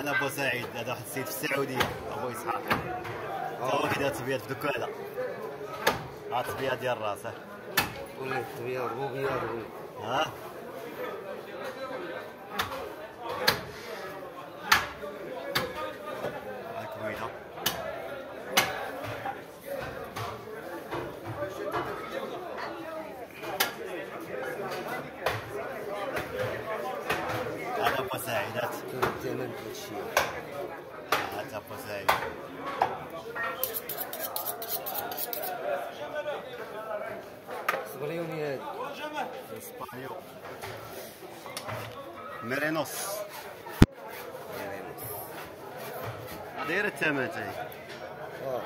أنا أبو سعيد هذا واحد السيد في السعودية. أبو إسحاق. هو كيدير تبيات في دكاله ها التبيات ديال راسه. وليت بياض مو وليت ها؟ كان الثمن هذا الشيء هات ابو سعيد صبريوني هذه اسبانيو ميرينوس. داير الثمن تاعي آه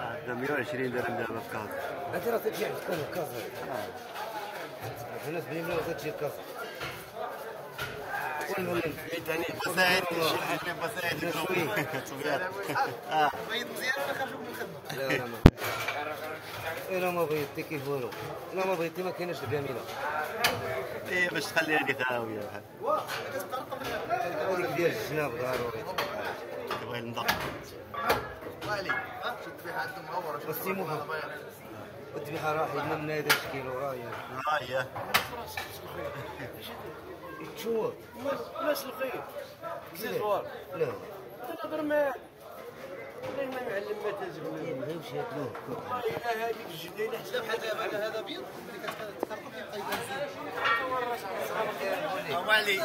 هذا 120 درهم دابا في كاظ هذه راه تجي عند كل الكازا الناس بلي راه تجي الكازا وين آه لا ما بغيتي كيف والو الا ما بغيتي ما كايناش الجميله إيه باش تخليها لك هاويه هذيك ديال الجناب ضروري تبغي النضر بس موها الذبيحه راه حيدنا من هذا الكيلو راه هي يتشوط ناس الخير. زوار لا. تنظر ما والله ما معلم ما تزبل ما يمشي ياكلوه والله هذيك الجديدة حسب حاجة على هذا بيض. هو علي